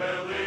believe.